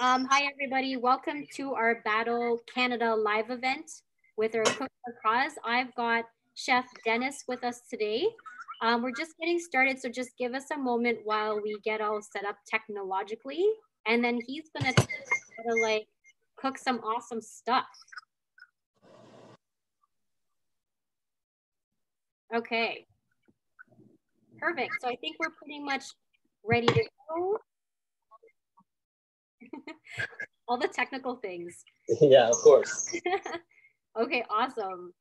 Um, hi, everybody. Welcome to our Battle Canada live event with our Cook for Cause. I've got Chef Dennis with us today. Um, we're just getting started, so just give us a moment while we get all set up technologically, and then he's gonna to like cook some awesome stuff. Okay. Perfect. So I think we're pretty much ready to go. All the technical things. Yeah, of course. okay, awesome.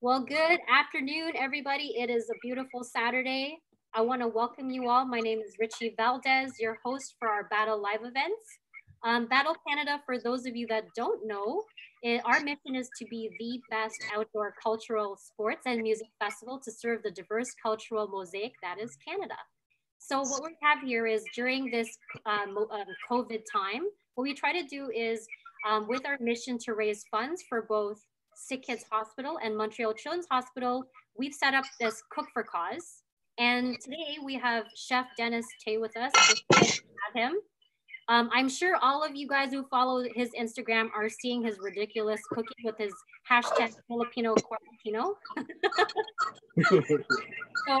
Well, good afternoon, everybody. It is a beautiful Saturday. I want to welcome you all. My name is Rechie Valdez, your host for our Battle Live events. Um, Battle Canada, for those of you that don't know, it, our mission is to be the best outdoor cultural sports and music festival to serve the diverse cultural mosaic that is Canada. So what we have here is during this um, um, COVID time, what we try to do is um, with our mission to raise funds for both Sick Kids Hospital and Montreal Children's Hospital, we've set up this Cook for Cause. And today we have Chef Dennis Tay with us. Have him. Um, I'm sure all of you guys who follow his Instagram are seeing his ridiculous cooking with his hashtag Filipino Quarantino. so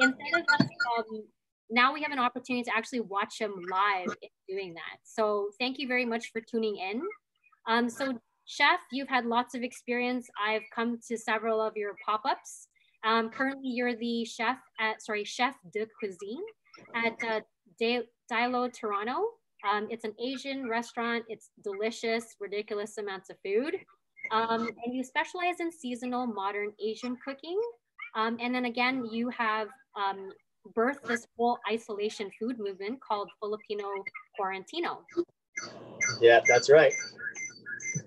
instead of us um, now we have an opportunity to actually watch him live doing that. So thank you very much for tuning in. Um, so chef, you've had lots of experience. I've come to several of your pop-ups. Um, currently, you're the chef at, sorry, chef de cuisine at uh, DaiLo Toronto. Um, it's an Asian restaurant. It's delicious, ridiculous amounts of food. Um, and you specialize in seasonal modern Asian cooking. Um, and then again, you have um, birthed this whole isolation food movement called Filipino Quarantino. Yeah, that's right.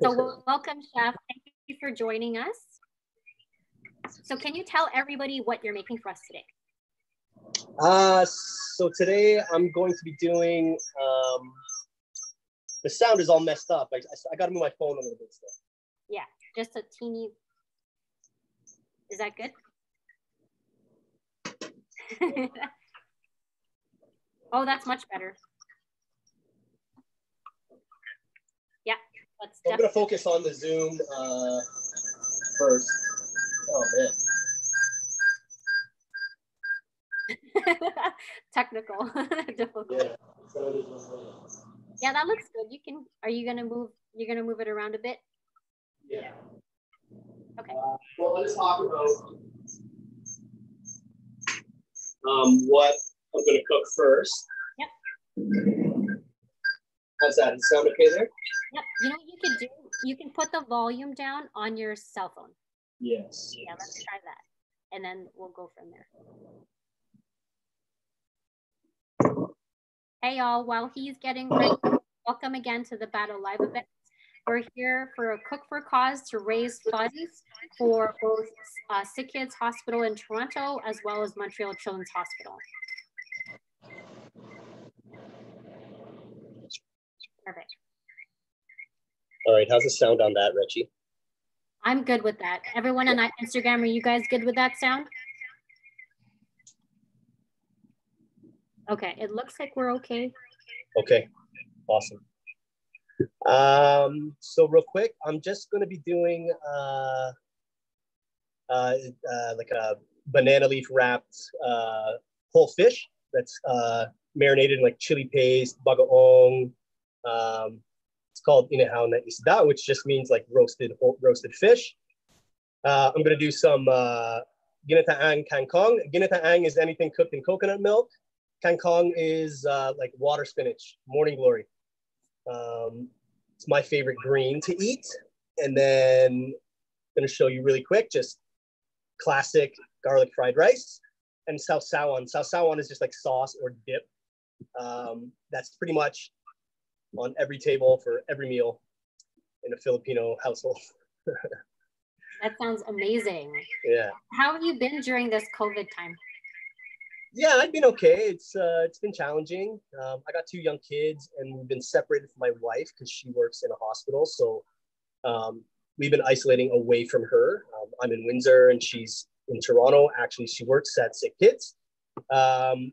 so welcome, Chef. Thank you for joining us. So can you tell everybody what you're making for us today? Uh, so today I'm going to be doing, um, the sound is all messed up. I, I, I got to move my phone a little bit still. Yeah, just a teeny. Is that good? oh, that's much better. Yeah, let's. I'm gonna focus on the Zoom uh, first. Oh man. Technical, difficult. Yeah. yeah, that looks good. You can. Are you gonna move? You're gonna move it around a bit. Yeah. Okay. Uh, well, let's talk about um, what I'm going to cook first. Yep. How's that? Does sound okay there? Yep. You know what you can do? You can put the volume down on your cell phone. Yes. Yeah, let's try that. And then we'll go from there. Hey, y'all. While he's getting ready, welcome again to the Battle Live event. We're here for a Cook for Cause to raise funds for both uh, Sick Kids Hospital in Toronto as well as Montreal Children's Hospital. Perfect. All right, how's the sound on that, Rechie? I'm good with that. Everyone on Instagram, are you guys good with that sound? Okay, it looks like we're okay. Okay, awesome. Um, so real quick, I'm just going to be doing uh, uh, uh, like a banana leaf wrapped uh, whole fish that's uh, marinated in like chili paste, bagoong. Um, it's called inihaw na isda, which just means like roasted roasted fish. Uh, I'm going to do some uh, ginataang kangkong. Ginataang is anything cooked in coconut milk. Kangkong is uh, like water spinach, morning glory. Um, it's my favorite green to eat. And then I'm gonna show you really quick, just classic garlic fried rice and sawsawan. Sawsawan is just like sauce or dip. Um, that's pretty much on every table for every meal in a Filipino household. that sounds amazing. Yeah. How have you been during this COVID time? Yeah, I've been okay. It's uh, it's been challenging. Um, I got two young kids, and we've been separated from my wife because she works in a hospital. So um, we've been isolating away from her. Um, I'm in Windsor, and she's in Toronto. Actually, she works at Sick Kids, um,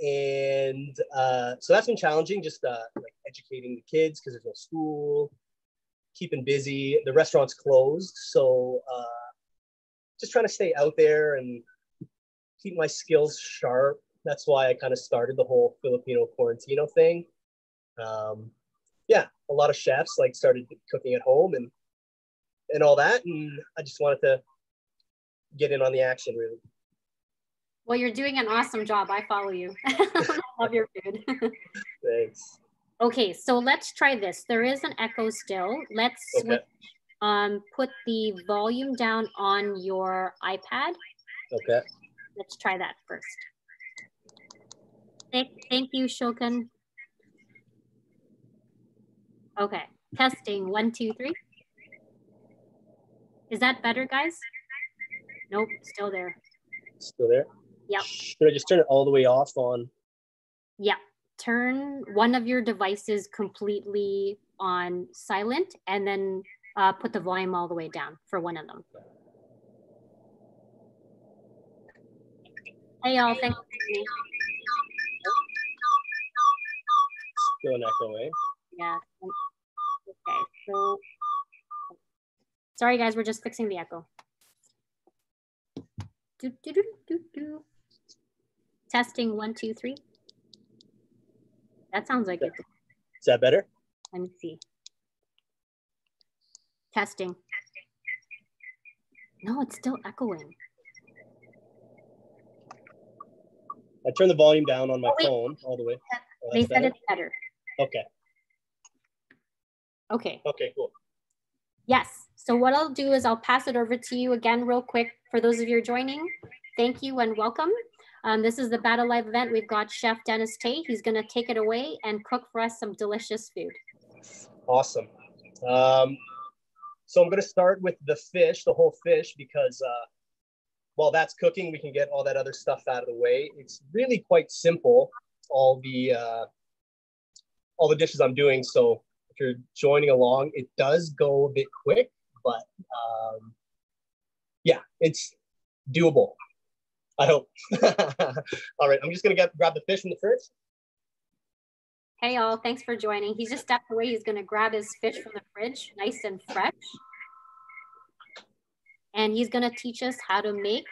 and uh, so that's been challenging. Just uh, like educating the kids because there's no school, keeping busy. The restaurant's closed, so uh, just trying to stay out there and keep my skills sharp. That's why I kind of started the whole Filipino Quarantino thing. Um, yeah, a lot of chefs like started cooking at home and and all that, and I just wanted to get in on the action really. Well, you're doing an awesome job. I follow you. I love your food. Thanks. Okay, so let's try this. There is an echo still. Let's Okay. switch, um, put the volume down on your iPad. Okay. Let's try that first. Thank, thank you, Shokan. Okay, testing one, two, three. Is that better, guys? Nope, still there. Still there? Yep. Should I just turn it all the way off on? Yeah, turn one of your devices completely on silent and then uh, put the volume all the way down for one of them. Hey, y'all, thanks. Still an echo, eh? Yeah. Okay, so sorry, guys, we're just fixing the echo. Do, do, do, do, do. Testing one, two, three. That sounds like it. Is that better? Let me see. Testing. No, it's still echoing. I turned the volume down on my Oh, phone all the way. Oh, They said better? it's better. Okay. Okay. Okay, cool. Yes. So what I'll do is I'll pass it over to you again real quick for those of you joining. Thank you and welcome. Um, this is the Battle Live event. We've got Chef Dennis Tay. He's going to take it away and cook for us some delicious food. Awesome. Um, so I'm going to start with the fish, the whole fish, because uh, while that's cooking, we can get all that other stuff out of the way. It's really quite simple. All the uh, all the dishes I'm doing. So if you're joining along, it does go a bit quick, but um, yeah, it's doable. I hope. all right, I'm just to get grab the fish from the fridge. Hey, y'all. Thanks for joining. He's just stepped away. He's to grab his fish from the fridge, nice and fresh. And he's to teach us how to make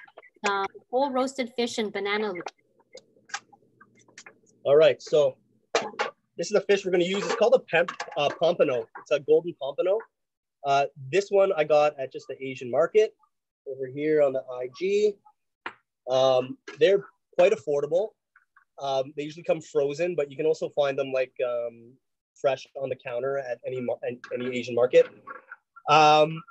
um, whole roasted fish and banana. All right, so this is the fish we're to use. It's called a uh, pompano. It's a golden pompano. Uh, this one I got at just the Asian market over here on the IG. Um, they're quite affordable. Um, they usually come frozen, but you can also find them like um, fresh on the counter at any any Asian market. Um,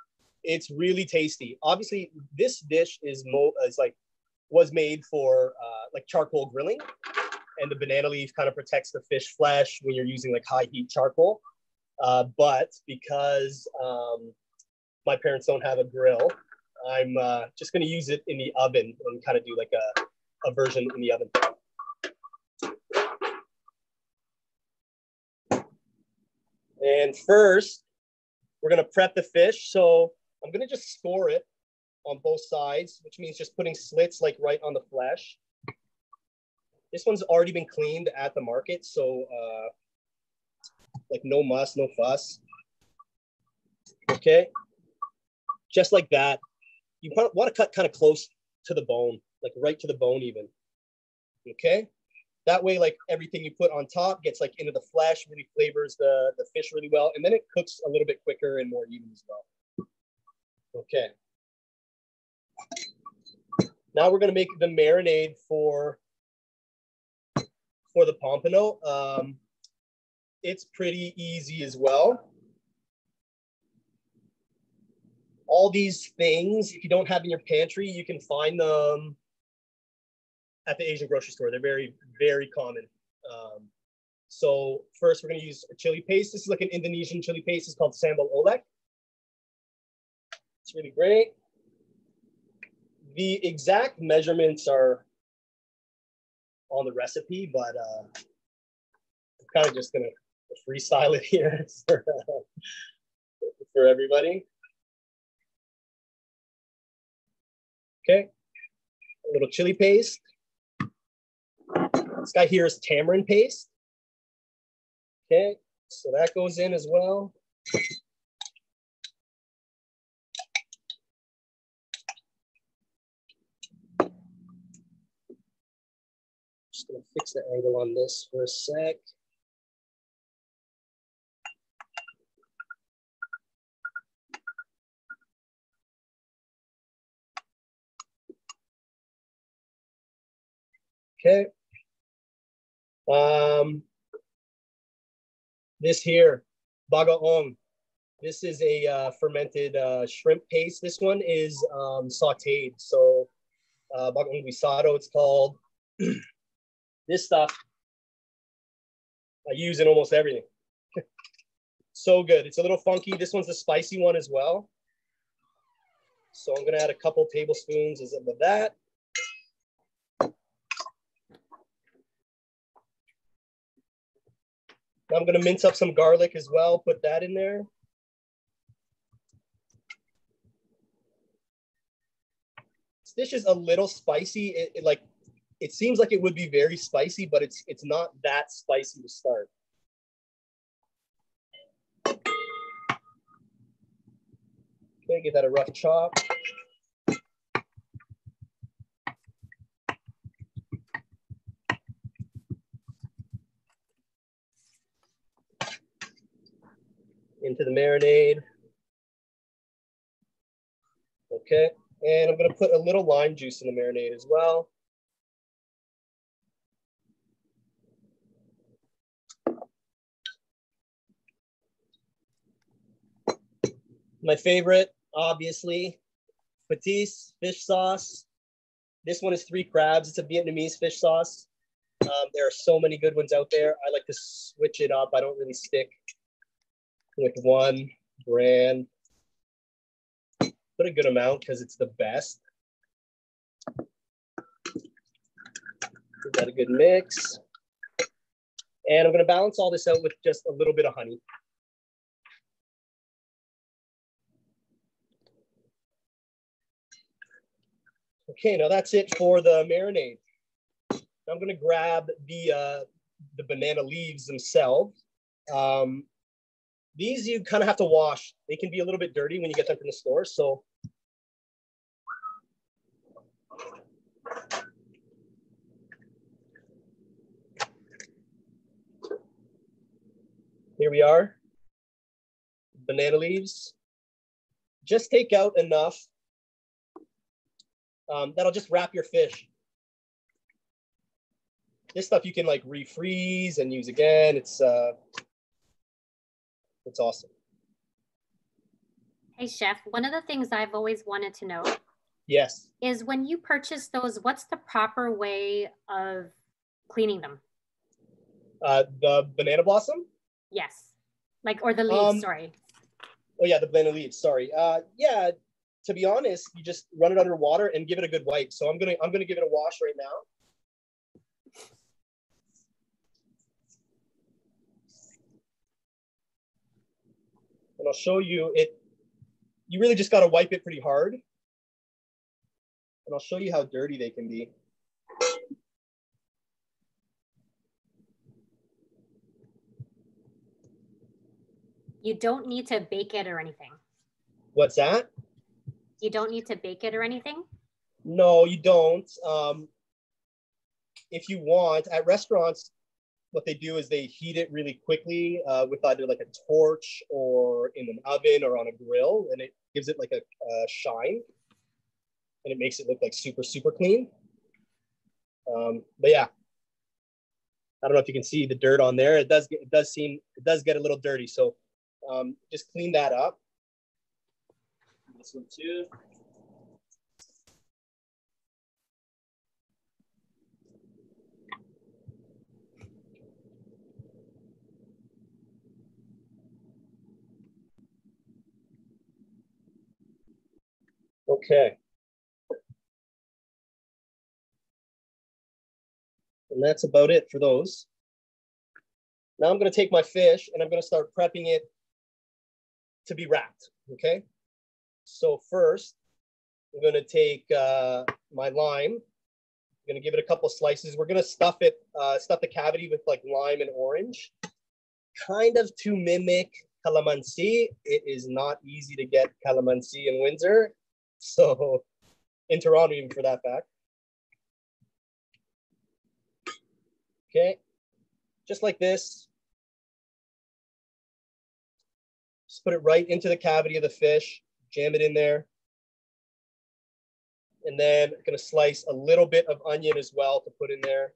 it's really tasty. Obviously, this dish is mo is like was made for uh, like charcoal grilling and the banana leaf kind of protects the fish flesh when you're using like high heat charcoal. Uh, but because um, my parents don't have a grill, I'm uh, just going to use it in the oven and kind of do like a, a version in the oven. And first, we're going to prep the fish. So I'm to just score it on both sides, which means just putting slits like right on the flesh. This one's already been cleaned at the market, so uh, like no muss, no fuss. Okay, just like that. You want to cut kind of close to the bone, like right to the bone even. Okay, that way like everything you put on top gets like into the flesh, really flavors the, the fish really well, and then it cooks a little bit quicker and more even as well. Okay. Now we're gonna make the marinade for for the pompano. Um, it's pretty easy as well. All these things, if you don't have in your pantry, you can find them at the Asian grocery store. They're very, very common. Um, so first we're gonna use a chili paste. This is like an Indonesian chili paste. It's called sambal oelek. Really great. The exact measurements are on the recipe, but uh, I'm kind of just gonna freestyle it here for, for everybody. Okay, a little chili paste. This guy here is tamarind paste. Okay, So that goes in as well. Fix the angle on this for a sec. Okay. Um, this here, bagoong. This is a uh, fermented uh, shrimp paste. This one is um, sauteed. So uh, bagoong guisado, it's called. this stuff I use in almost everything. so good. It's a little funky. This one's the spicy one as well. So I'm gonna add a couple tablespoons of that. I'm gonna mince up some garlic as well, put that in there. This dish is a little spicy. It, it, like, it seems like it would be very spicy, but it's it's not that spicy to start. Okay, give that a rough chop. into the marinade. Okay, and I'm gonna put a little lime juice in the marinade as well. My favorite, obviously, patis fish sauce. This one is three crabs. It's a Vietnamese fish sauce. Um, there are so many good ones out there. I like to switch it up. I don't really stick with one brand. Put a good amount because it's the best. We've got a good mix. And I'm gonna balance all this out with just a little bit of honey. Okay, now that's it for the marinade. I'm gonna grab the uh, the banana leaves themselves. Um, these you kind of have to wash. They can be a little bit dirty when you get them from the store. So here we are. Banana leaves. Just take out enough. Um, that'll just wrap your fish. This stuff you can like refreeze and use again. It's uh, it's awesome. Hey, chef, one of the things I've always wanted to know. Yes. Is when you purchase those, what's the proper way of cleaning them? Uh, the banana blossom? Yes. Like, or the leaves, um, sorry. Oh, yeah, the banana leaves, sorry. Uh, yeah, to be honest, you just run it under water and give it a good wipe. So I'm gonna I'm gonna give it a wash right now. and I'll show you it. You really just got to wipe it pretty hard. And I'll show you how dirty they can be. You don't need to bake it or anything. What's that? You don't need to bake it or anything? No, you don't. Um, if you want, at restaurants, what they do is they heat it really quickly uh, with either like a torch or in an oven or on a grill, and it gives it like a, a shine, and it makes it look like super super clean. Um, but yeah, I don't know if you can see the dirt on there. It does get, it does seem it does get a little dirty, so um, just clean that up. This one too. Okay. And that's about it for those. Now I'm going to take my fish and I'm going to start prepping it to be wrapped. Okay. So first, I'm going to take uh, my lime. I'm going to give it a couple slices. We're going to stuff it, uh, stuff the cavity with like lime and orange. kind of to mimic calamansi. It is not easy to get calamansi in Windsor. So in Toronto, even for that fact. Okay, just like this. Just put it right into the cavity of the fish, jam it in there. And then I'm gonna slice a little bit of onion as well to put in there.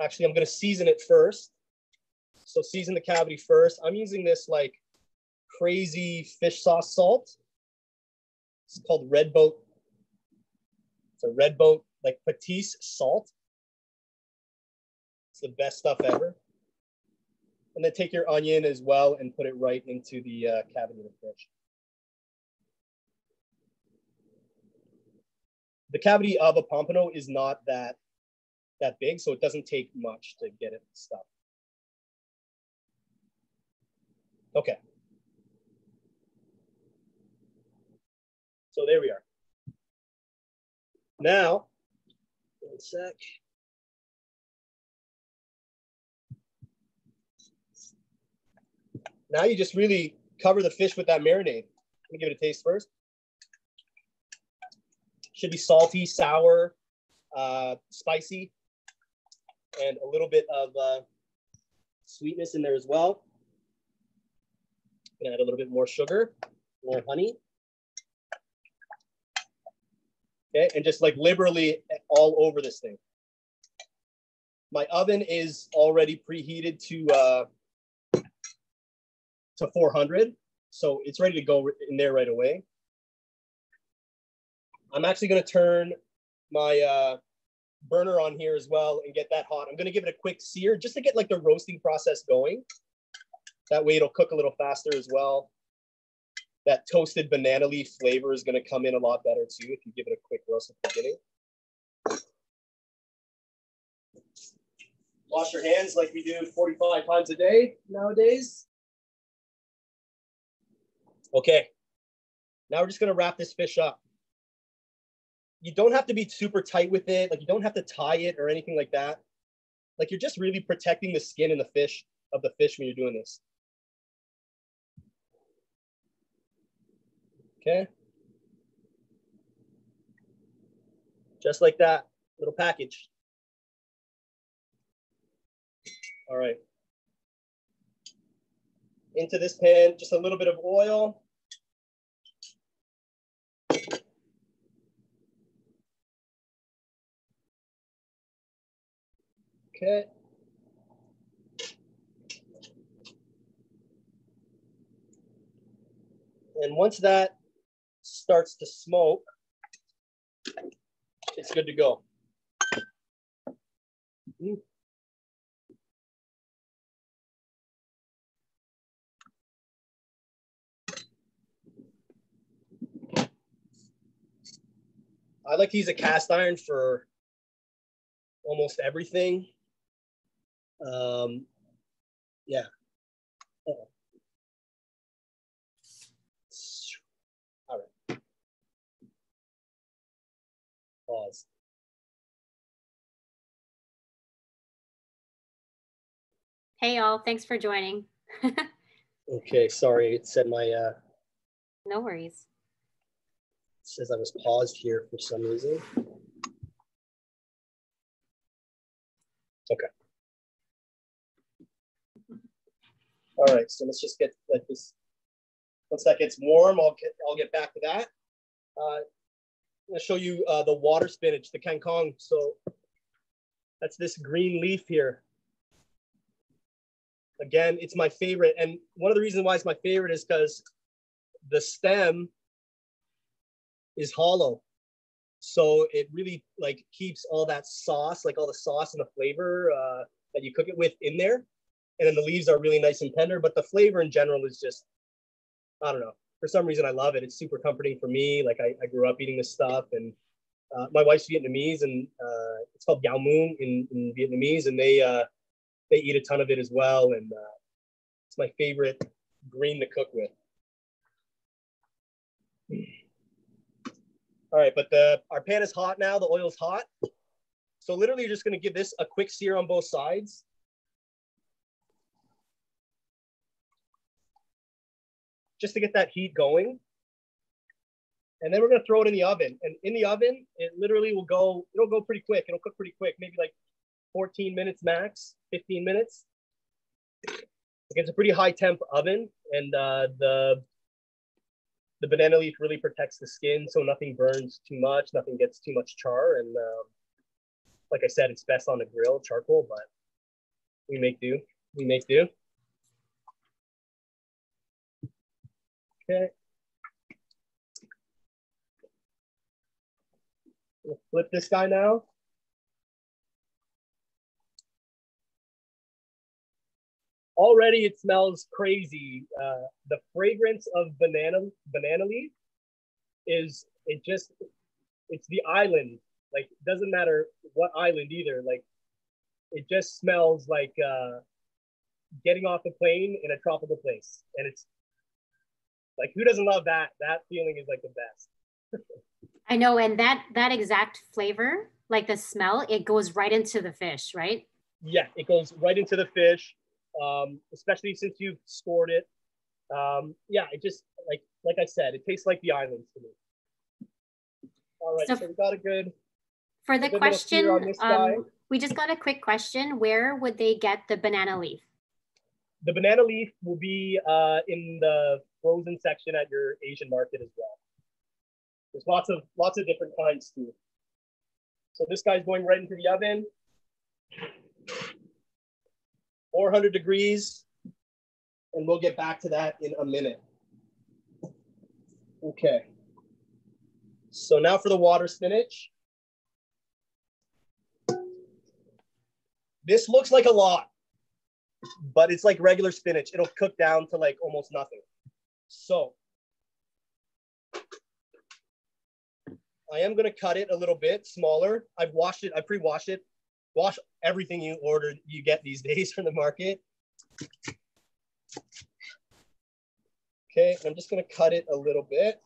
Actually, I'm gonna season it first. So season the cavity first. I'm using this like crazy fish sauce salt. It's called Red Boat. It's a Red Boat like Patis salt. It's the best stuff ever. And then take your onion as well and put it right into the uh, cavity of the fish. The cavity of a pompano is not that that big, so it doesn't take much to get it stuffed. Okay. So there we are. Now, one sec. Now you just really cover the fish with that marinade. Let me give it a taste first. Should be salty, sour, uh, spicy, and a little bit of uh, sweetness in there as well. Gonna add a little bit more sugar, more honey. Okay, and just like liberally all over this thing. My oven is already preheated to uh, to 400, so it's ready to go in there right away. I'm actually going to turn my uh, burner on here as well and get that hot. I'm going to give it a quick sear just to get like the roasting process going. That way it'll cook a little faster as well. That toasted banana leaf flavor is going to come in a lot better too if you give it a quick roast at the beginning. Wash your hands like we do 45 times a day nowadays. Okay, now we're just going to wrap this fish up. You don't have to be super tight with it. Like you don't have to tie it or anything like that. Like you're just really protecting the skin and the fish of the fish when you're doing this. Okay. Just like that, little package. All right. Into this pan, just a little bit of oil. Okay. And once that starts to smoke, it's good to go. Mm. I like to use a cast iron for almost everything. Um, yeah. Uh -oh. All right. Pause. Hey y'all, thanks for joining. okay, sorry, it said my uh no worries. It says I was paused here for some reason. Okay. All right, so let's just get like this. Once that gets warm, I'll get I'll get back to that. Uh, I'm gonna show you uh, the water spinach, the kangkong. So that's this green leaf here. Again, it's my favorite, and one of the reasons why it's my favorite is because the stem is hollow, so it really like keeps all that sauce, like all the sauce and the flavor uh, that you cook it with, in there and then the leaves are really nice and tender. But the flavor in general is just, I don't know. For some reason, I love it. It's super comforting for me. Like I, I grew up eating this stuff, and uh, my wife's Vietnamese, and uh, it's called Gao Moon in, in Vietnamese, and they uh, they eat a ton of it as well. And uh, it's my favorite green to cook with. All right, but the our pan is hot now. The oil's hot. So literally, you're just gonna give this a quick sear on both sides. Just to get that heat going. And then we're gonna throw it in the oven. And in the oven, it literally will go, it'll go pretty quick. It'll cook pretty quick, maybe like 14 minutes max, 15 minutes. It's a pretty high temp oven and uh, the the banana leaf really protects the skin so nothing burns too much, nothing gets too much char. And um, like I said, it's best on the grill, charcoal, but we make do. We make do. Okay. We'll flip this guy now. already it smells crazy. Uh, the fragrance of banana banana leaf is it just it's the island. Like doesn't matter what island either. Like it just smells like uh, getting off the plane in a tropical place, and it's like who doesn't love that? That feeling is like the best. I know, and that that exact flavor, like the smell, it goes right into the fish, right? Yeah, it goes right into the fish um, especially since you've scored it. Um, yeah, it just like like I said, it tastes like the islands to me. All right, so, so we got a good. For the question, um, we just got a quick question. Where would they get the banana leaf? The banana leaf will be uh, in the frozen section at your Asian market as well. There's lots of lots of different kinds too. So this guy's going right into the oven. 400 degrees, and we'll get back to that in a minute. Okay. So now for the water spinach. This looks like a lot, but it's like regular spinach. It'll cook down to like almost nothing. So I am gonna cut it a little bit smaller. I've washed it, I pre-washed it wash everything you order you get these days from the market. Okay, I'm just gonna cut it a little bit.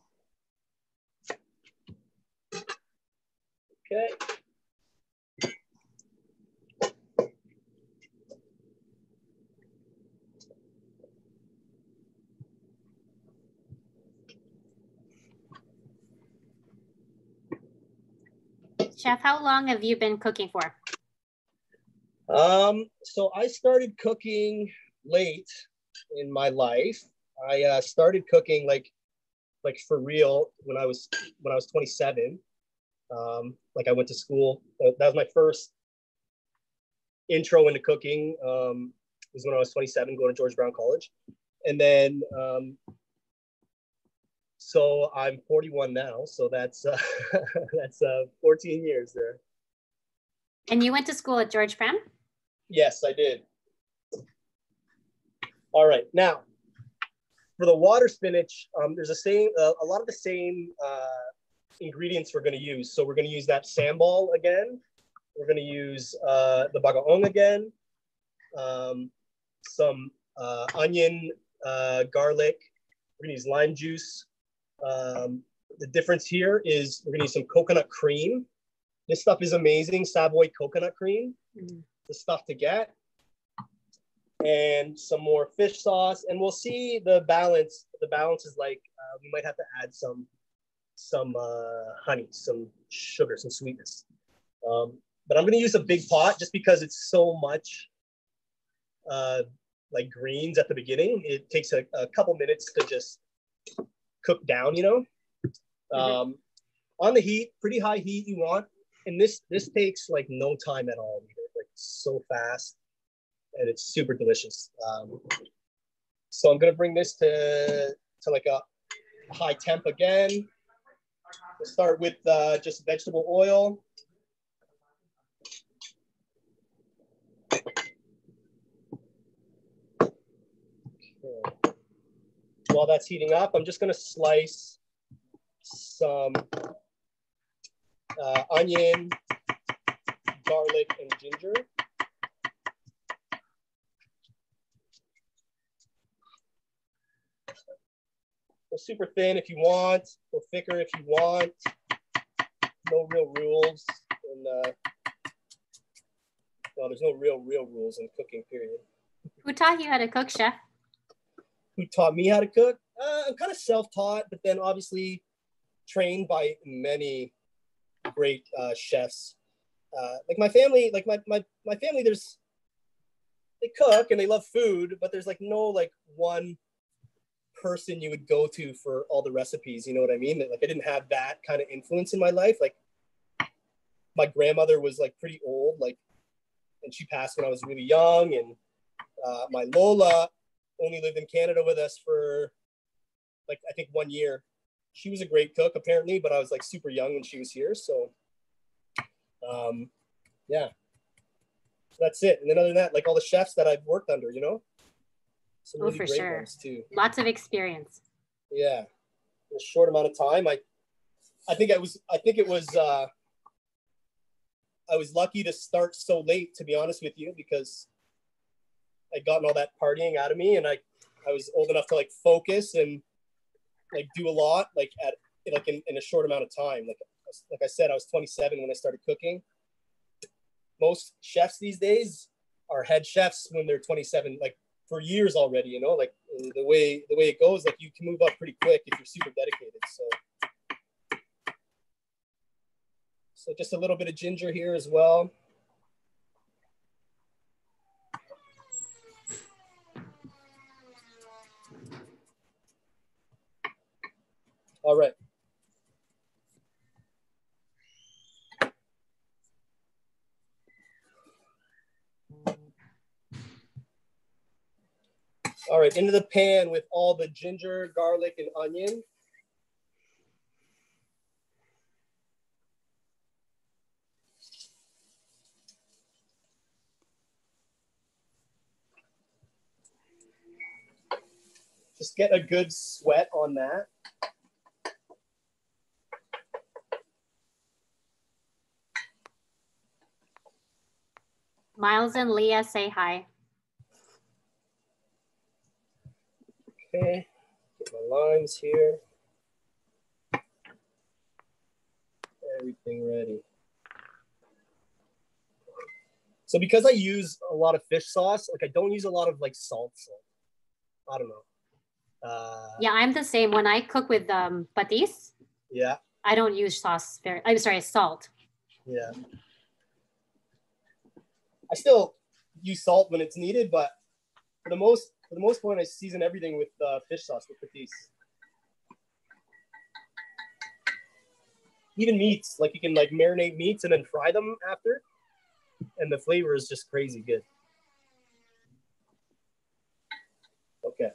Okay. Chef, how long have you been cooking for? Um, so I started cooking late in my life. I uh, started cooking like like for real when I was when I was 27. Um, like I went to school. That was my first intro into cooking. Um, was when I was 27, going to George Brown College, and then um, so I'm 41 now. So that's uh, that's uh, 14 years there. And you went to school at George Brown? Yes, I did. All right, now for the water spinach, um, there's a same uh, a lot of the same uh, ingredients we're going to use. So we're going to use that sambal again. We're going to use uh, the bagoong again, um, some uh, onion, uh, garlic. We're going to use lime juice. Um, the difference here is we're to use some coconut cream. This stuff is amazing, Savoy coconut cream. Mm the stuff to get. And some more fish sauce and we'll see the balance. The balance is like uh, we might have to add some some uh, honey some sugar some sweetness. Um, but i'm going to use a big pot just because it's so much uh, like greens at the beginning. It takes a, a couple minutes to just cook down you know mm-hmm. um, on the heat pretty high heat you want and this this takes like no time at all either Like so fast and it's super delicious. Um, so I'm gonna bring this to, to like a high temp again. We'll start with uh, just vegetable oil. While that's heating up, I'm just gonna slice some uh, onion, garlic, and ginger. Super thin if you want, go thicker if you want. no real rules, and uh, well, there's no real real rules in cooking. Period. Who taught you how to cook, chef? Who taught me how to cook? Uh, I'm kind of self-taught, but then obviously trained by many great uh, chefs. Uh, like my family, like my, my my family, there's they cook and they love food, but there's like no like one person you would go to for all the recipes. You know what I mean? Like I didn't have that kind of influence in my life. Like my grandmother was like pretty old, like, and she passed when I was really young. And uh, my Lola only lived in Canada with us for like I think one year. She was a great cook apparently, but I was like super young when she was here. So, um, yeah, so that's it. And then other than that, like all the chefs that I've worked under, you know, some oh, really for great sure. ones too. Lots of experience. Yeah, in a short amount of time, I, I think I was, I think it was, uh, I was lucky to start so late, to be honest with you, because I'd gotten all that partying out of me, and I, I was old enough to like focus and like do a lot, like at like in, in a short amount of time. Like, like I said, I was 27 when I started cooking. Most chefs these days are head chefs when they're 27. Like for years already, you know, like the way the way it goes, like you can move up pretty quick if you're super dedicated. So so just a little bit of ginger here as well. All right. All right, into the pan with all the ginger, garlic, and onion. Just get a good sweat on that. Miles and Leah say hi. Okay, get my lines here. Everything ready. So because I use a lot of fish sauce, like I don't use a lot of like salt. So I don't know. Uh, yeah, I'm the same. When I cook with um, patis, yeah, I don't use sauce. Very, I'm sorry, salt. Yeah. I still use salt when it's needed, but for the most for the most part, I season everything with uh, fish sauce with patis. Even meats, like you can like marinate meats and then fry them after, and the flavor is just crazy good. Okay.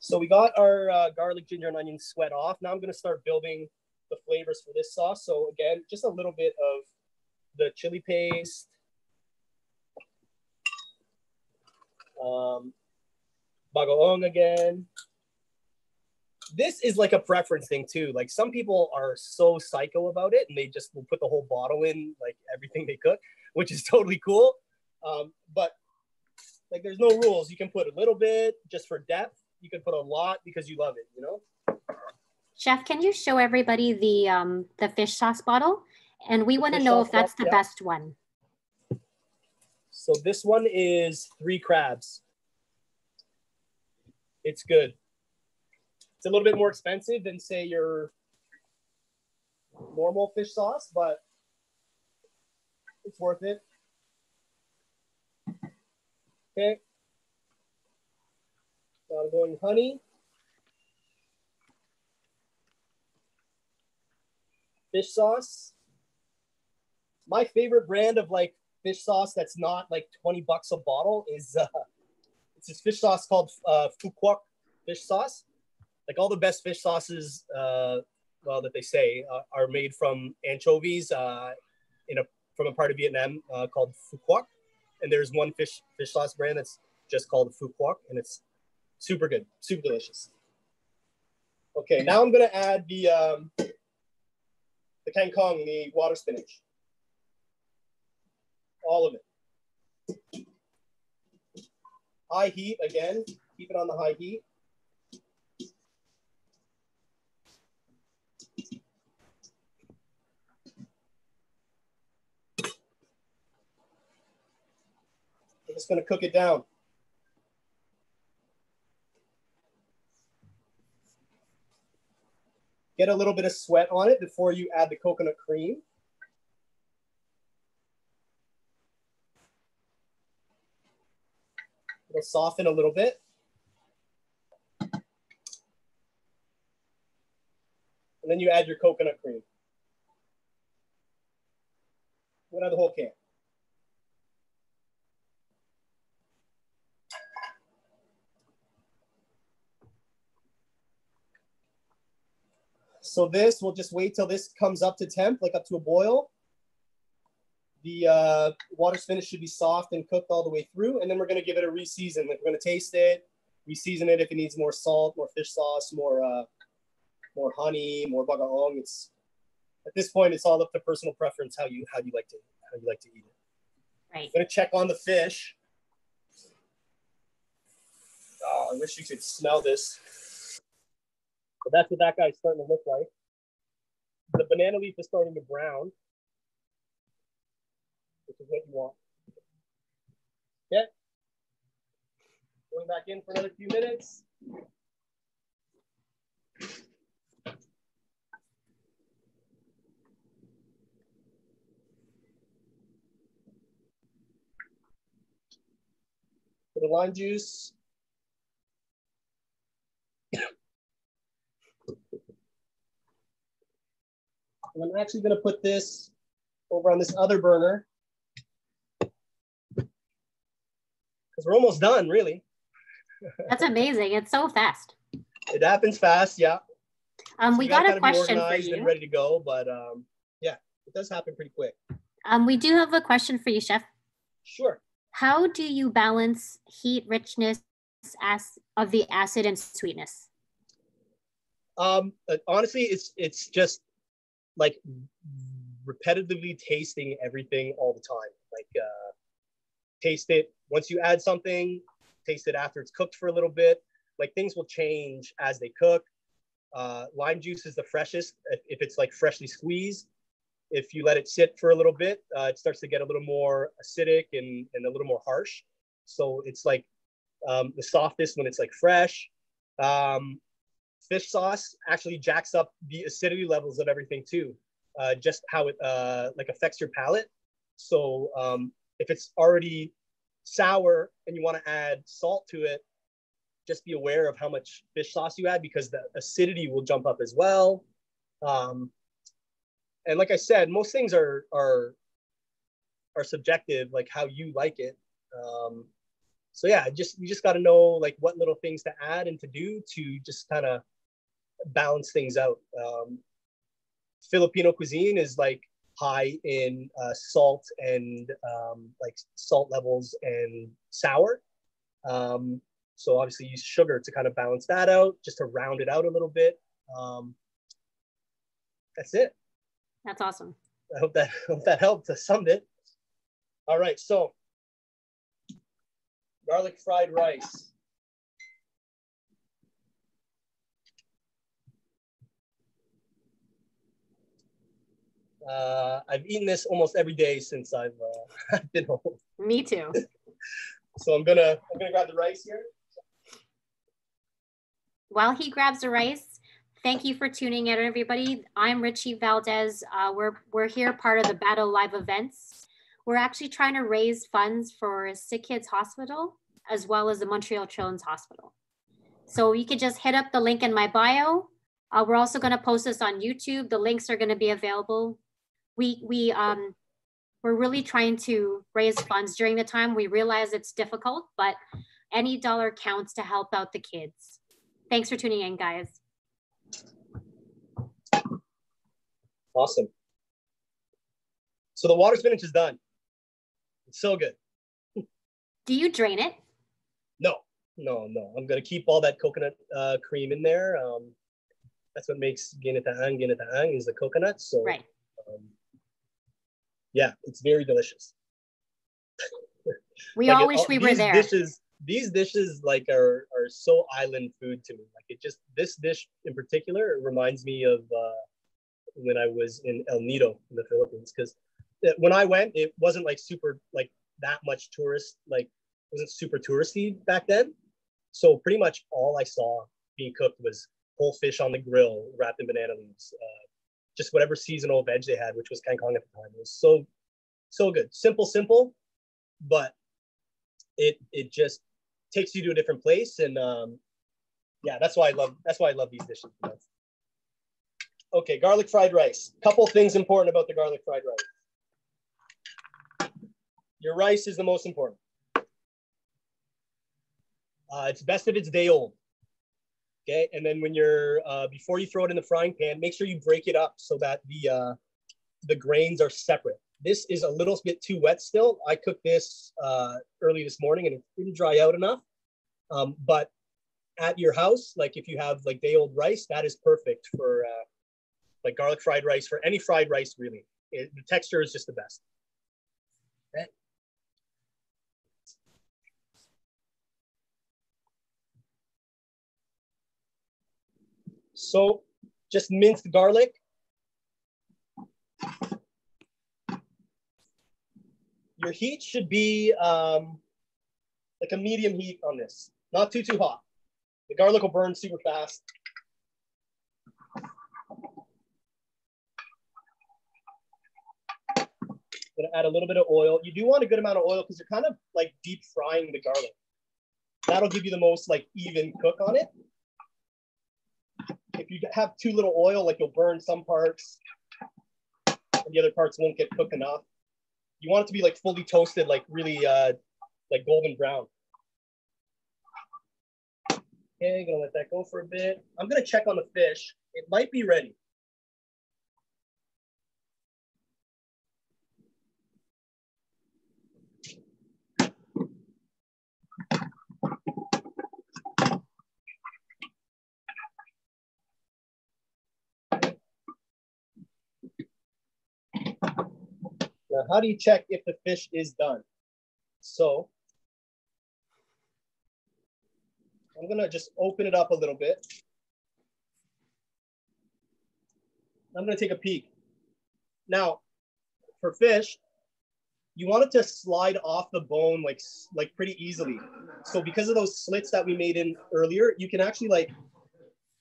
So we got our uh, garlic, ginger, and onion sweat off. Now I'm gonna start building the flavors for this sauce. So again, just a little bit of the chili paste, um, Bagoong again. This is like a preference thing too. Like some people are so psycho about it and they just will put the whole bottle in like everything they cook, which is totally cool. Um, but like there's no rules. You can put a little bit just for depth. You can put a lot because you love it, you know? Chef, can you show everybody the um, the fish sauce bottle? And we want to know if that's the yeah. best one. So this one is three crabs. It's good. It's a little bit more expensive than say your normal fish sauce, but it's worth it. Okay. Now I'm going honey. Fish sauce. My favorite brand of like fish sauce that's not like 20 bucks a bottle is uh, it's this fish sauce called uh, Phu Quoc fish sauce. Like all the best fish sauces, uh, well, that they say uh, are made from anchovies uh, in a from a part of Vietnam uh, called Phu Quoc. And there's one fish fish sauce brand that's just called Phu Quoc, and it's super good, super delicious. Okay, now I'm gonna add the um, the kangkong, the water spinach all of it. High heat again, keep it on the high heat. I'm just gonna cook it down. Get a little bit of sweat on it before you add the coconut cream. It'll soften a little bit. And then you add your coconut cream. We're gonna the whole can. So this, we'll just wait till this comes up to temp, like up to a boil. The uh, water spinach should be soft and cooked all the way through. And then we're gonna give it a reseason. Like we're gonna taste it, reseason it if it needs more salt, more fish sauce, more uh, more honey, more bagoong. It's at this point, it's all up to personal preference how you how you like to how you like to eat it. Right. I'm gonna check on the fish. Oh, I wish you could smell this. But that's what that guy's starting to look like. The banana leaf is starting to brown, which is what you want. Okay. Going back in for another few minutes. The lime juice. I'm actually gonna put this over on this other burner. Because we're almost done, really. That's amazing. It's so fast. It happens fast, yeah. Um, So we gotta got a question for you. And ready to go, but um, yeah, it does happen pretty quick. Um, we do have a question for you, Chef. Sure. How do you balance heat richness as of the acid and sweetness? Um, uh, honestly, it's it's just like repetitively tasting everything all the time. Like uh, taste it once you add something, taste it after it's cooked for a little bit. Like things will change as they cook. Uh, lime juice is the freshest if, it's like freshly squeezed. If you let it sit for a little bit, uh, it starts to get a little more acidic and, and a little more harsh. So it's like um, the softest when it's like fresh. Um, fish sauce actually jacks up the acidity levels of everything too, uh, just how it uh, like affects your palate. So um, if it's already sour and you want to add salt to it, just be aware of how much fish sauce you add because the acidity will jump up as well. Um, and like I said, most things are are are subjective, like how you like it. Um, so yeah, just you just got to know like what little things to add and to do to just kind of balance things out. Um, Filipino cuisine is like high in uh, salt and um, like salt levels and sour. Um, so obviously use sugar to kind of balance that out, just to round it out a little bit. Um, that's it. That's awesome. I hope that I hope that helped to sum it. All right, so garlic fried rice. Uh, I've eaten this almost every day since I've uh, been home. Me too. So I'm gonna I'm gonna grab the rice here. While he grabs the rice, thank you for tuning in, everybody. I'm Rechie Valdez. Uh, we're we're here part of the Battle Live events. We're actually trying to raise funds for Sick Kids Hospital as well as the Montreal Children's Hospital. So you could just hit up the link in my bio. Uh, we're also going to post this on YouTube. The links are going to be available. We we um we're really trying to raise funds during the time. We realize it's difficult, but any dollar counts to help out the kids. Thanks for tuning in, guys. Awesome. So the water spinach is done. It's so good. Do you drain it? No, no, no. I'm gonna keep all that coconut uh, cream in there. Um, that's what makes ginataang ginataang is the coconut. So Right. um, yeah, it's very delicious. We Like, all wish all- we were there. Dishes, these dishes like are are so island food to me. Like it just this dish in particular reminds me of uh, when I was in El Nido in the Philippines because when I went, it wasn't like super like that much tourist like wasn't super touristy back then. So pretty much all I saw being cooked was whole fish on the grill wrapped in banana leaves. Uh, just whatever seasonal veg they had, which was kangkong at the time. It was so so good. Simple, simple, but it it just takes you to a different place. And um, yeah, that's why I love that's why I love these dishes. Okay, garlic fried rice. Couple things important about the garlic fried rice. Your rice is the most important. Uh, it's best if it's day old. Okay, and then when you're uh, before you throw it in the frying pan, make sure you break it up so that the uh, the grains are separate. This is a little bit too wet still. I cooked this uh, early this morning and it didn't dry out enough. Um, but at your house, like if you have like day old rice, that is perfect for uh, like garlic fried rice for any fried rice really. It, the texture is just the best. So just minced garlic. Your heat should be um, like a medium heat on this, not too, too hot. The garlic will burn super fast. Gonna add a little bit of oil. You do want a good amount of oil because you're kind of like deep frying the garlic. That'll give you the most like even cook on it if you have too little oil, like you'll burn some parts and the other parts won't get cooked enough. You want it to be like fully toasted, like really uh, like golden brown. Okay, gonna let that go for a bit. I'm gonna check on the fish. It might be ready. Now, how do you check if the fish is done? So I'm gonna just open it up a little bit. I'm gonna take a peek. Now, for fish, you want it to slide off the bone like like pretty easily. So because of those slits that we made in earlier, you can actually like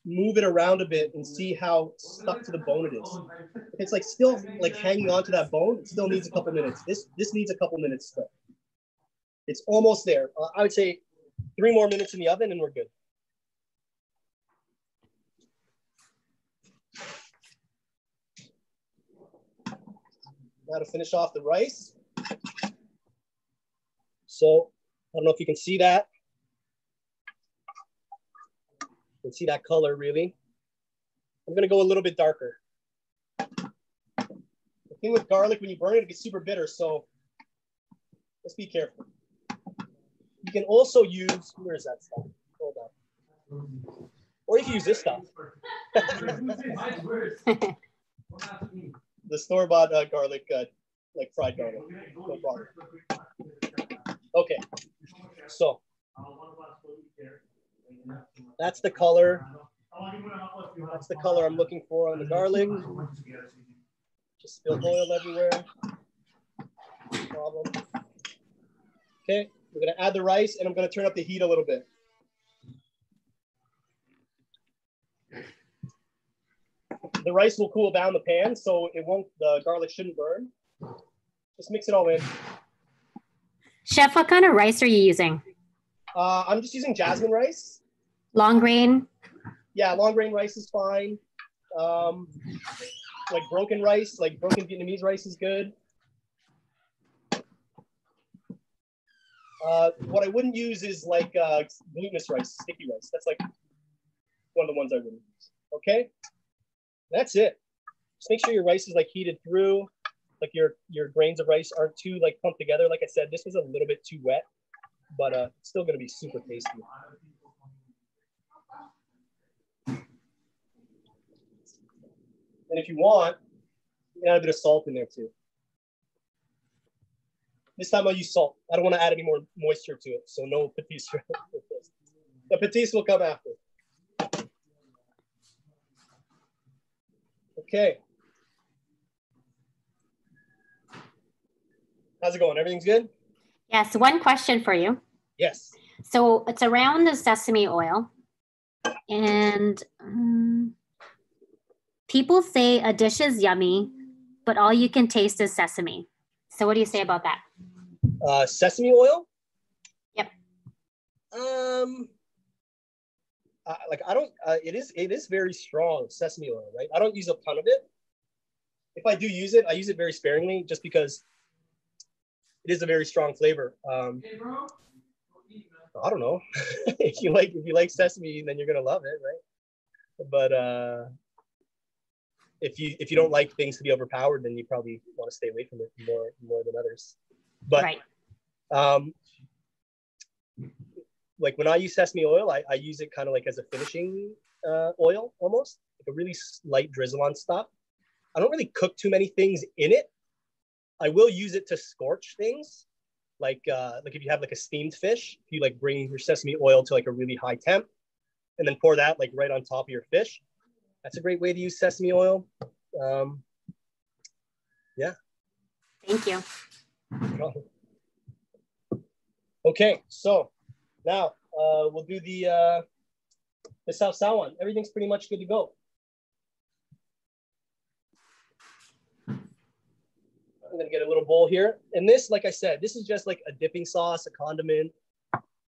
move it around a bit and see how stuck to the bone it is. If it's like still like hanging on to that bone, it still needs a couple minutes. This this needs a couple minutes still. It's almost there. Uh, I would say three more minutes in the oven and we're good. Now to finish off the rice. So I don't know if you can see that. Can see that color really. I'm gonna go a little bit darker. The thing with garlic, when you burn it, it gets super bitter. So let's be careful. You can also use, where is that stuff? Hold on. Or you can use this stuff. the store-bought uh, garlic, uh, like fried garlic. Okay, so that's the color. That's the color I'm looking for on the garlic. Just spilled oil everywhere. No problem. Okay, we're gonna add the rice and I'm gonna turn up the heat a little bit. The rice will cool down the pan, so it won't, the garlic shouldn't burn. Just mix it all in. Chef, what kind of rice are you using? Uh, I'm just using jasmine rice. Long grain? Yeah, long grain rice is fine. Um, like broken rice, like broken Vietnamese rice is good. Uh, what I wouldn't use is like uh, glutinous rice, sticky rice. That's like one of the ones I wouldn't use. Okay, that's it. Just make sure your rice is like heated through, like your your grains of rice aren't too like clumped together. Like I said, this was a little bit too wet, but uh, it's still gonna be super tasty. And if you want, you can add a bit of salt in there too. This time I'll use salt. I don't want to add any more moisture to it, so no patis. the patis will come after. Okay. How's it going? Everything's good? Yes, one question for you. Yes. So it's around the sesame oil. And um, people say a dish is yummy, but all you can taste is sesame. So what do you say about that? Uh, sesame oil? Yep. Um, uh, like I don't. Uh, it is it is very strong sesame oil, right? I don't use a ton of it. If I do use it, I use it very sparingly, just because it is a very strong flavor. Um, I don't know. if you like if you like sesame, then you're gonna love it, right? But uh, if you if you don't like things to be overpowered, then you probably want to stay away from it more more than others. But right. um, like when I use sesame oil, I, I use it kind of like as a finishing uh, oil almost, like a really light drizzle on stuff. I don't really cook too many things in it. I will use it to scorch things, like uh, like if you have like a steamed fish, if you like bring your sesame oil to like a really high temp, and then pour that like right on top of your fish. That's a great way to use sesame oil. Um, yeah. Thank you. Okay, so now uh, we'll do the uh, the South one. Everything's pretty much good to go. I'm gonna get a little bowl here. And this, like I said, this is just like a dipping sauce, a condiment.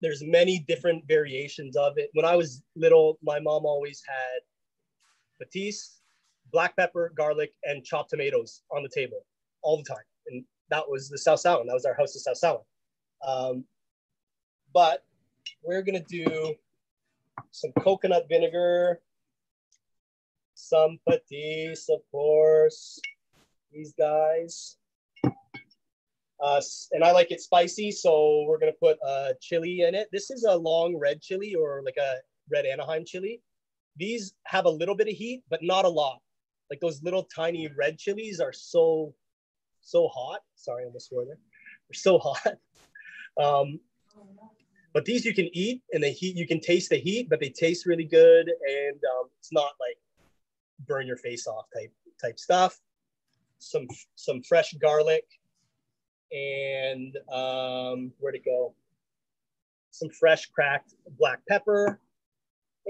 There's many different variations of it. When I was little, my mom always had patis, black pepper, garlic, and chopped tomatoes on the table all the time. And that was the Sawsawan. That was our house of Sawsawan. Um, but we're gonna do some coconut vinegar, some patis, of course, these guys. Uh, and I like it spicy, so we're gonna put uh, chili in it. This is a long red chili or like a red Anaheim chili. These have a little bit of heat, but not a lot. Like those little tiny red chilies are so, so hot. Sorry, I almost swore there. They're so hot. Um, but these you can eat and the heat, you can taste the heat, but they taste really good. And um, it's not like burn your face off type, type stuff. Some, some fresh garlic and um, where to go? Some fresh cracked black pepper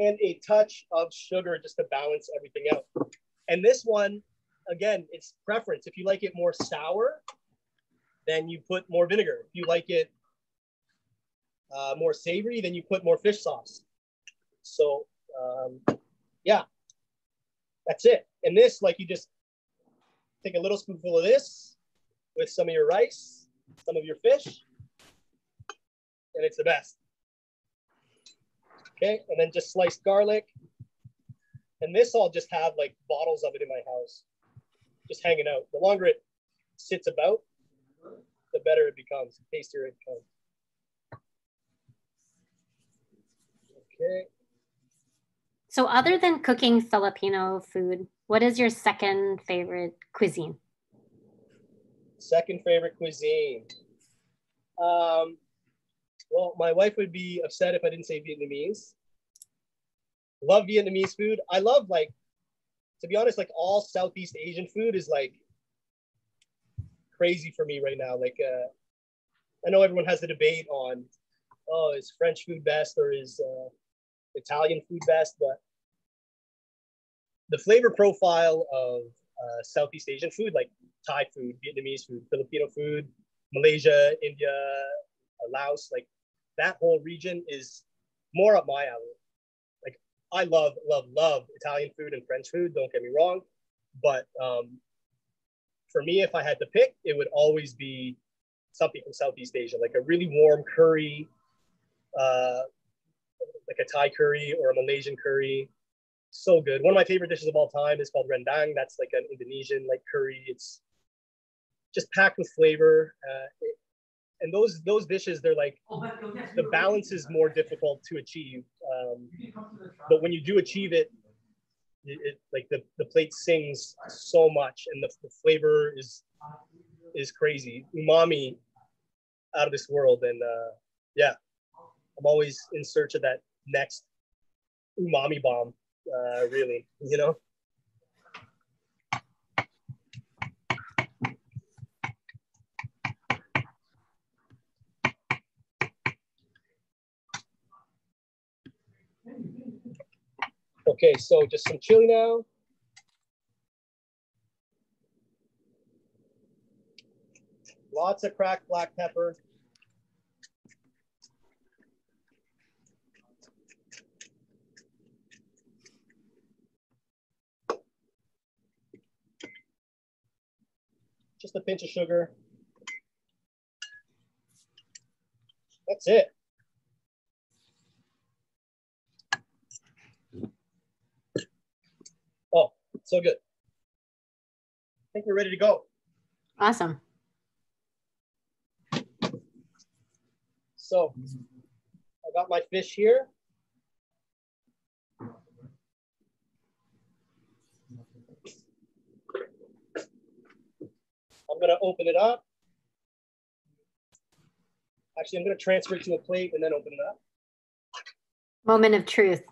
and a touch of sugar just to balance everything out. And this one, again, it's preference. If you like it more sour, then you put more vinegar. If you like it uh, more savory, then you put more fish sauce. So um, yeah, that's it. And this, like you just take a little spoonful of this with some of your rice, some of your fish, and it's the best. Okay, and then just sliced garlic. And this I'll just have like bottles of it in my house, just hanging out. The longer it sits about, the better it becomes, the tastier it becomes. Okay. So, other than cooking Filipino food, what is your second favorite cuisine? Second favorite cuisine. Um, well, my wife would be upset if I didn't say Vietnamese. Love Vietnamese food. I love like, to be honest, like all Southeast Asian food is like crazy for me right now. Like, uh, I know everyone has the debate on, oh, is French food best or is uh, Italian food best, but the flavor profile of uh, Southeast Asian food, like Thai food, Vietnamese food, Filipino food, Malaysia, India, uh, Laos, like that whole region is more up my alley. Like I love, love, love Italian food and French food. Don't get me wrong, but um, for me, if I had to pick, it would always be something from Southeast Asia, like a really warm curry, uh, like a Thai curry or a Malaysian curry. So good. One of my favorite dishes of all time is called rendang. That's like an Indonesian like curry. It's just packed with flavor. Uh, it, and those those dishes, they're like the balance is more difficult to achieve. Um, but when you do achieve it, it, it, like the, the plate sings so much, and the, the flavor is is crazy, umami out of this world. And uh, yeah, I'm always in search of that next umami bomb, uh, really, you know? Okay, so just some chili now. Lots of cracked black pepper. Just a pinch of sugar. That's it. Oh, so good. I think we're ready to go. Awesome. So I got my fish here. I'm gonna open it up. Actually, I'm gonna transfer it to a plate and then open it up. Moment of truth.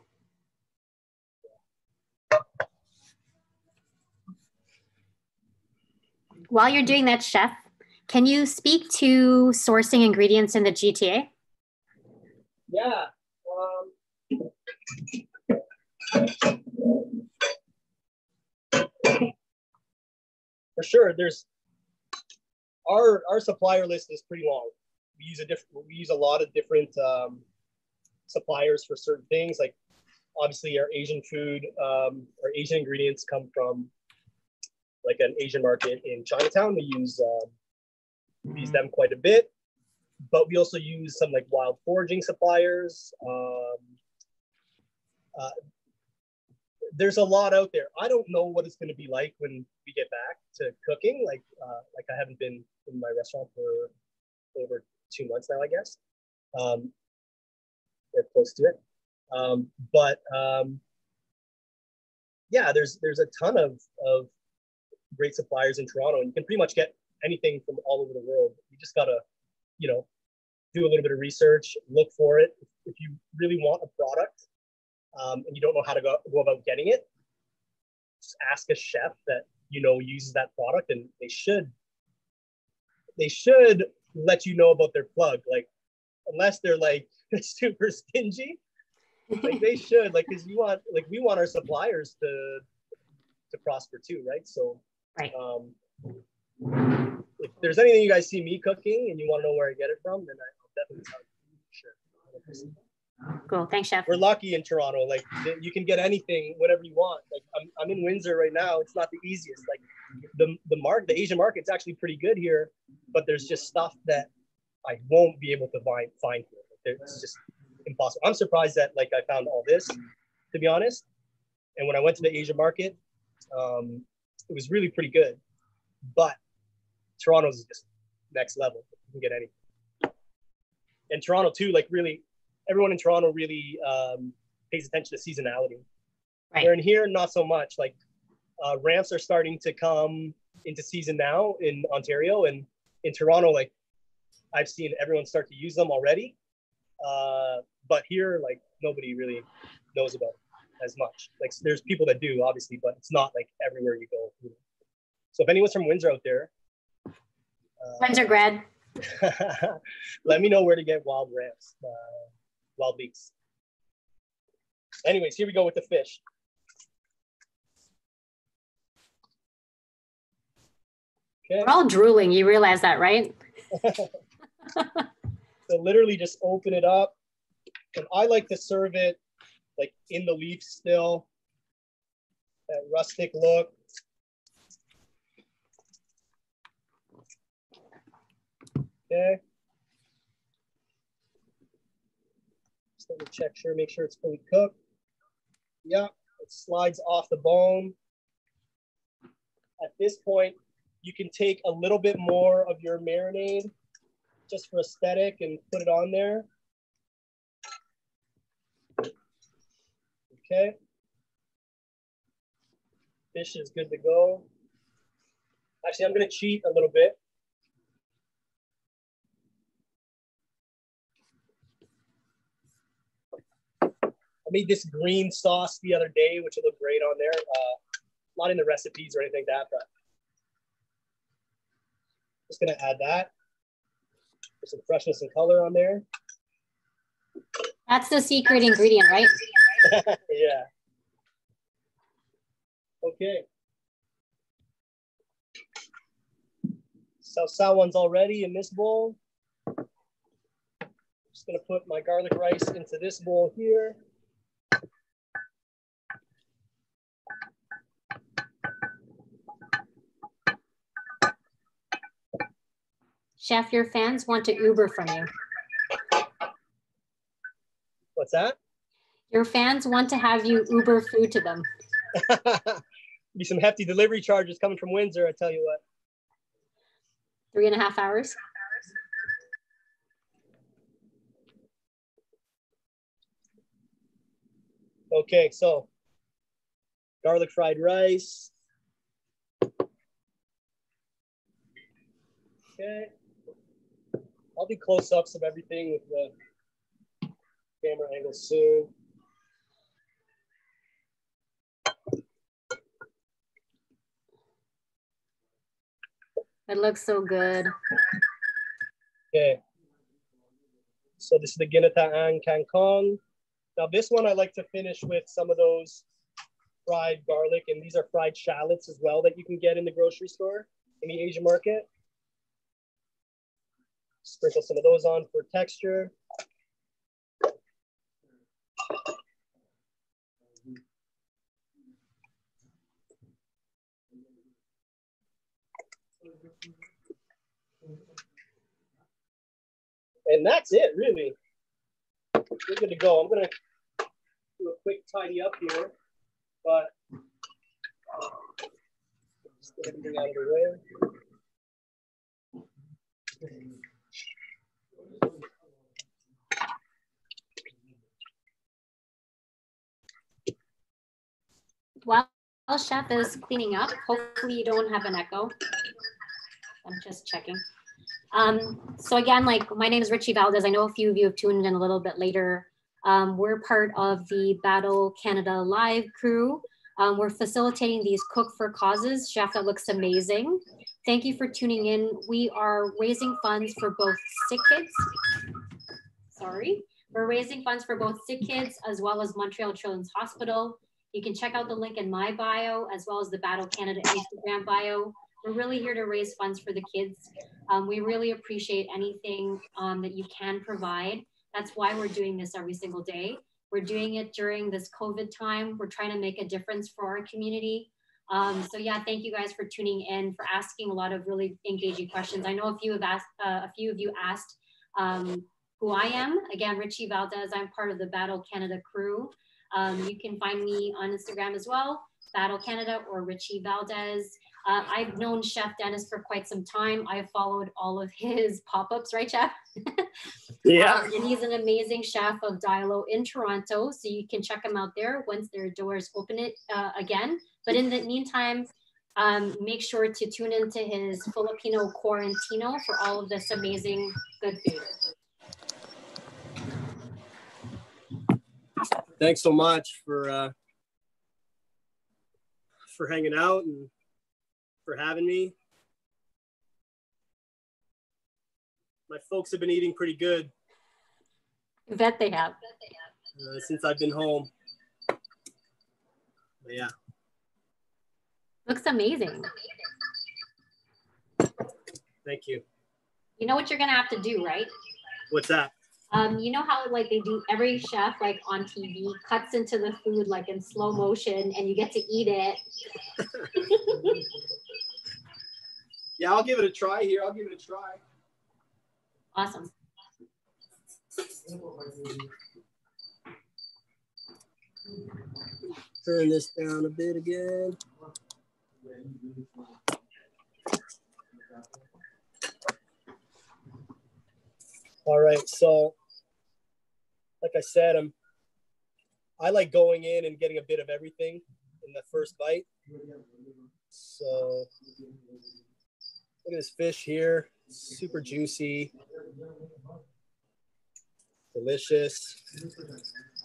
While you're doing that, chef, can you speak to sourcing ingredients in the GTA? Yeah. Um, for sure, there's our our supplier list is pretty long. We use a different we use a lot of different um, suppliers for certain things. Like obviously, our Asian food, um, our Asian ingredients come from like an Asian market in Chinatown. We use um, we use them quite a bit, but we also use some like wild foraging suppliers. Um, uh, there's a lot out there. I don't know what it's going to be like when we get back to cooking. Like, uh, like I haven't been in my restaurant for over two months now, I guess, um, or close to it. Um, but um, yeah, there's there's a ton of of great suppliers in Toronto, and you can pretty much get anything from all over the world. You just gotta, you know, do a little bit of research, look for it. If you really want a product um, and you don't know how to go, go about getting it, just ask a chef that you know uses that product, and they should they should let you know about their plug. Like, unless they're like super stingy, like they should. Like, because you want like we want our suppliers to to prosper too, right? So, right. Um, if there's anything you guys see me cooking and you want to know where I get it from, then I'll definitely tell you. Sure. Cool. Thanks, Chef. We're lucky in Toronto. Like you can get anything, whatever you want. Like I'm, I'm in Windsor right now. It's not the easiest. Like the the market, the Asian market's actually pretty good here, but there's just stuff that I won't be able to find find here. It's just impossible. I'm surprised that like I found all this, to be honest. And when I went to the Asian market, um, it was really pretty good. But Toronto's just next level. You can get anything. And Toronto too, like really everyone in Toronto really um, pays attention to seasonality. Right. Where in here, not so much. Like uh, ramps are starting to come into season now in Ontario, and in Toronto, like I've seen everyone start to use them already. Uh, but here, like nobody really knows about it as much. Like there's people that do, obviously, but it's not like everywhere you go. So if anyone's from Windsor out there, uh, Windsor grad, let me know where to get wild ramps. Uh, wild leeks. Anyways, here we go with the fish. Okay. We're all drooling. You realize that, right? so literally just open it up. And I like to serve it like in the leaf still. That rustic look. Okay. let me check sure, make sure it's fully cooked. Yep, it slides off the bone. At this point, you can take a little bit more of your marinade just for aesthetic and put it on there. Okay. Fish is good to go. Actually, I'm gonna cheat a little bit. I made this green sauce the other day, which looked great on there. Uh, not in the recipes or anything like that, but just gonna add that. Put some freshness and color on there. That's the secret ingredient, right? yeah. Okay. Sawsawan's already in this bowl. Just gonna put my garlic rice into this bowl here. Chef, your fans want to Uber from you. What's that? Your fans want to have you Uber food to them. Be some hefty delivery charges coming from Windsor, I tell you what. Three and a half hours. Okay, so garlic fried rice. Okay. I'll do close-ups of everything with the camera angle soon. It looks so good. Okay. So this is the Ginataang Kangkong. Now this one I like to finish with some of those fried garlic, and these are fried shallots as well that you can get in the grocery store in the Asian market. Sprinkle some of those on for texture. And that's it, really. We're good to go. I'm gonna do a quick tidy up here, but just get everything out of the way. While chef is cleaning up, hopefully you don't have an echo. I'm just checking. Um, so again, like my name is Rechie Valdez. I know a few of you have tuned in a little bit later. Um, we're part of the Battle Canada Live crew. Um, we're facilitating these Cook for Causes. Chef, that looks amazing. Thank you for tuning in. We are raising funds for both sick kids. Sorry. We're raising funds for both sick kids as well as Montreal Children's Hospital. You can check out the link in my bio as well as the Battle Canada Instagram bio. We're really here to raise funds for the kids. Um, we really appreciate anything um, that you can provide. That's why we're doing this every single day. We're doing it during this COVID time. We're trying to make a difference for our community. Um, so yeah, thank you guys for tuning in, for asking a lot of really engaging questions. I know a few have asked, uh, a few of you asked um, who I am. Again, Rechie Valdez. I'm part of the Battle Canada crew. Um, you can find me on Instagram as well, Battle Canada or Rechie Valdez. Uh, I've known Chef Dennis for quite some time. I've followed all of his pop-ups, right, Chef? yeah. Um, and he's an amazing chef of DaiLo in Toronto, so you can check him out there once their doors open it uh, again. But in the meantime, um, make sure to tune into his Filipino Quarantino for all of this amazing good food. Thanks so much for uh, for hanging out and for having me. My folks have been eating pretty good. I bet they have. Uh, since I've been home. But yeah. Looks amazing. Thank you. You know what you're gonna have to do, right? What's that? Um, you know how like they do every chef like on TV cuts into the food like in slow motion and you get to eat it. yeah, I'll give it a try here. I'll give it a try. Awesome. Turn this down a bit again. All right, so like I said, I'm I like going in and getting a bit of everything in the first bite. So look at this fish here, super juicy, delicious.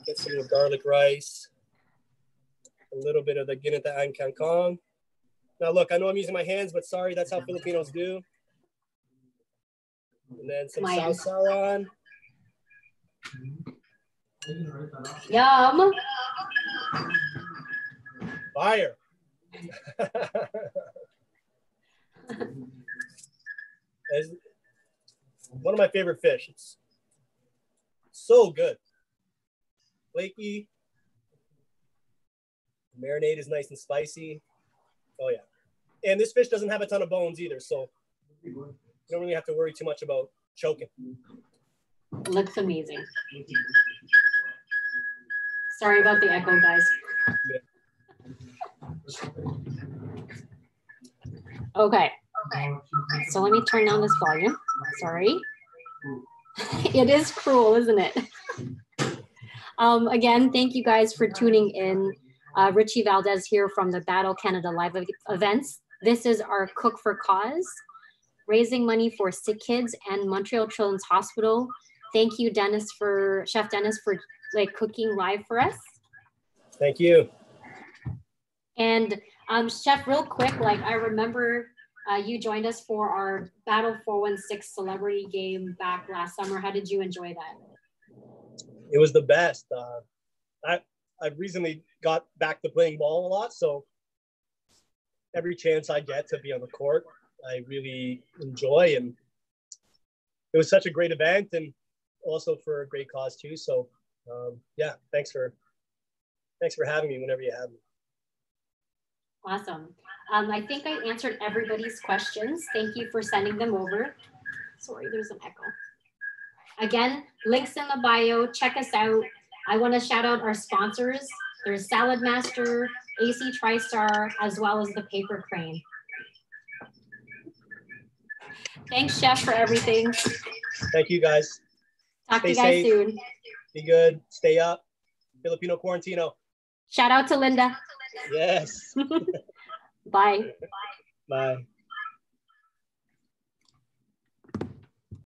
Get some of the garlic rice, a little bit of the ginataang kangkong. Now look, I know I'm using my hands, but sorry, that's how Filipinos do. And then some sawsawan. Yum. Fire. As one of my favorite fish. It's so good. Flaky. The marinade is nice and spicy. Oh yeah. And this fish doesn't have a ton of bones either, so you don't really have to worry too much about choking. Looks amazing. Sorry about the echo, guys. Okay. Okay. So let me turn down this volume. Sorry. it is cruel, isn't it? um, again, thank you guys for tuning in. Uh, Rechie Valdez here from the Battle Canada Live events. This is our Cook for Cause, raising money for sick kids and Montreal Children's Hospital. Thank you, Dennis, for Chef Dennis, for like cooking live for us. Thank you. And um, Chef, real quick, like I remember uh, you joined us for our Battle 416 celebrity game back last summer. How did you enjoy that? It was the best. Uh, I I recently got back to playing ball a lot, so every chance I get to be on the court, I really enjoy, and it was such a great event, and also for a great cause too. So um, yeah, thanks for thanks for having me whenever you have me. Awesome. Um, I think I answered everybody's questions. Thank you for sending them over. Sorry, there's an echo. Again, links in the bio. Check us out. I want to shout out our sponsors. There's Salad Master, AC TriStar, as well as the Paper Crane. Thanks, Chef, for everything. Thank you, guys. Talk Stay to you guys safe. soon. Be good. Stay up. Filipino Quarantino. Shout out to Linda. Yes. Bye. Bye.